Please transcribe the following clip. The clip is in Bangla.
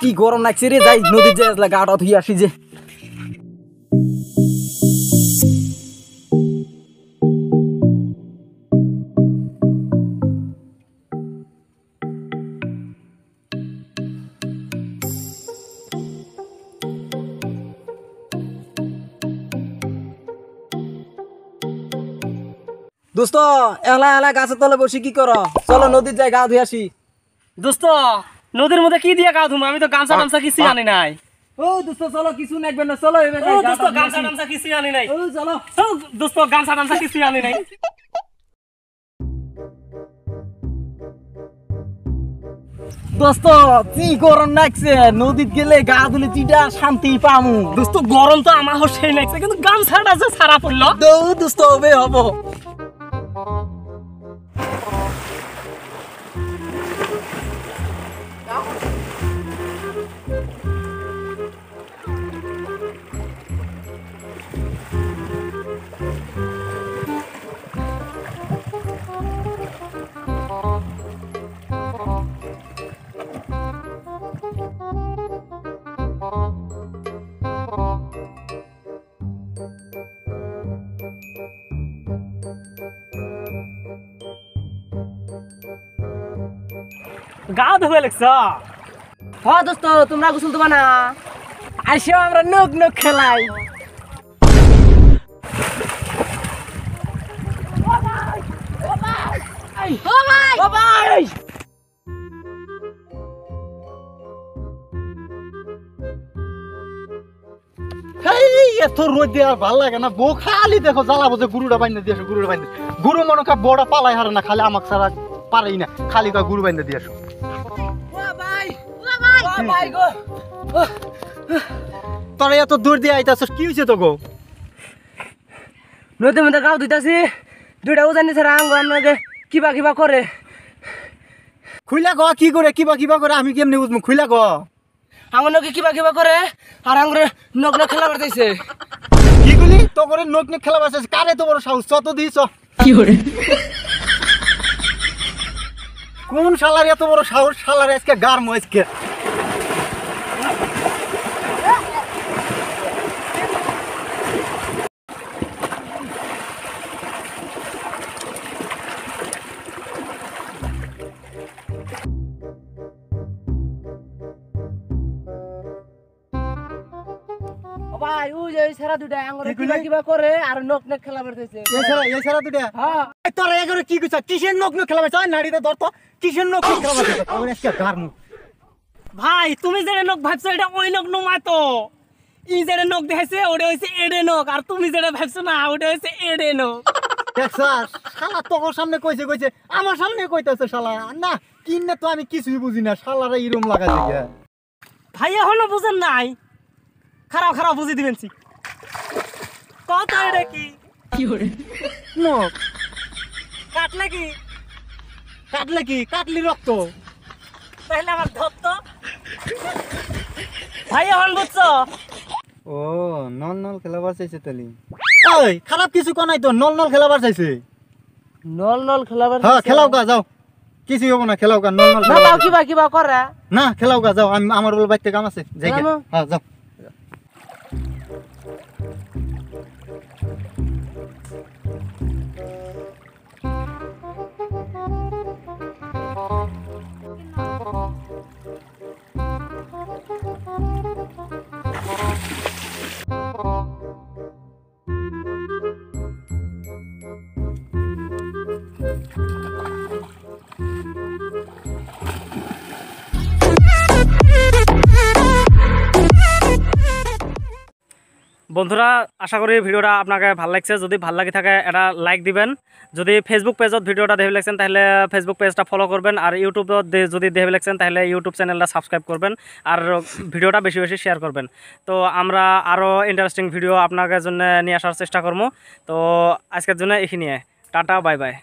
কি গরম লাগছে রে? যাই, নদীর যে গাটা ধুই আসি যে। দোস্ত, এলা এলা গাছের তলে বসে কি করো? চলো নদীর যাই গা ধুই আসি। দোস্ত নদীর মধ্যে কি দিয়ে গা ধুম? আমি তো গামছা টামছা কিছু আনি নাই। ও দোস্ত চলো কিছু নেকবে না চলো এবার ও দোস্ত গামছা টামছা কিছু আনি নাই। ও চলো। ও দোস্ত গামছা টামছা কিছু আনি নাই। দোস্ত কি গরম লাগছে? নদীত গেলে গা ধুলে চিটা শান্তি পামু। দোস্ত গরম তো আমার সেই লাগছে কিন্তু গামছাটা যে সারা পড়ল। দৌ দোস্ত হবে হব। Non গা ধুবে লাগছ। হ দোস্ত তোমরা গোসল তোমা না। আইসো আমরা নক নক খেলাই। ও ভাই! এই এত রোদ দেওয়া ভালো লাগে না। বউ খালি দেখো জ্বালাবো যে গুরুটা বাইন্দা দিয়েছ গুরুটা বাইন্দা গুরু মনে কা বড় পালাই হারে না খালি আমাকে ছাড়া পারেই না। খালি কা গুরু বাইন্দা দিয়েছ তোরা এত দূর দিয়ে আইতাছ কি হয়েছে তো গো নদীর মধ্যে গাও ধুইতাছি দুইটা উজানি ছাড়া আঙ্গ আমাকে কিবা কিবা করে। খুইলা গ কি করে কিবা কিবা করে আমি কেমনি বুঝব খুইলা গ। আমার নকে কিবা কিবা করে আর আঙ্গুরে নক নক খেলা করতেছে কি গুলি তো করে নোক নিক খেলা বাসে কারে তো বড় সাহস? চত দিছ কোন শালার এত বড় সাহস? শালার আজকে গার মজকে ভাই ও যে সারা আঙ্গুরে কিবা কইলি? কিবা করে আর নক নক খেলা দুটা হ্যাঁ। তোরা এগুলো কি কইছ কিসের নোক নোক খেলা নাড়িতে কিসের নোক নোক আজকে ভাই তুমি যেটা নখ ভাবছ এটা ওই নখ নমা তো। ই যেটা নখ দেখাইছে ওটা হয়েছে এডে নখ। আর তুমি যেটা ভাবছ না ওটা হয়েছে এডে নখ। দেখছাস শালা তোর সামনে কইছে কইছে আমার সামনে কইতাছে শালা। না কিনে তো আমি কিছুই বুঝি না শালারা ইরম লাগা দিকে ভাই এখনও বুঝেন নাই? খারাপ খারাপ বুঝি দিবেন সি কত এটা কি? কাটলে কি কাটলে কি কাটলি রক্ত। তাহলে আমার ধরত ভাই এখন বুঝছ? ও নল নল খেলাবার চাইছে তালি ওই খারাপ কিছু কোনাই তো নল নল খেলাবার চাইছে। নল নল খেলা হ্যাঁ খেলাও গা যাও। কিছু হব না খেলাও গা নল নল না খেলাও কিবা কিবা করে না খেলাও গা যাও। আমি আমার বলে বাইতে কাম আছে যাই হ্যাঁ যাও। Bye. বন্ধুরা, আশা করি ভিডিওটা আপনাকে ভালো লাগছে। যদি ভালো লাগি থাকে, এটা লাইক দিবেন। যদি ফেসবুক পেজত ভিডিওটা দেখে লাগছেন, তাহলে ফেসবুক পেজটা ফলো করবেন। আর ইউটিউবত যদি দেখে লাগছেন, তাহলে ইউটিউব চ্যানেলটা সাবস্ক্রাইব করবেন। আর ভিডিওটা বেশি বেশি শেয়ার করবেন। তো আমরা আরও ইন্টারেস্টিং ভিডিও আপনাদের জন্য নিয়ে আসার চেষ্টা করব। তো আজকের জন্য এখানে টাটা বাই বাই